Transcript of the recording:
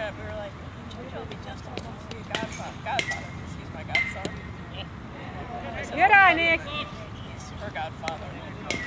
uh, we were like, JoJo will be just almost be a godfather. Godfather, because he's my godson. Good eye, Nick. He's her godfather.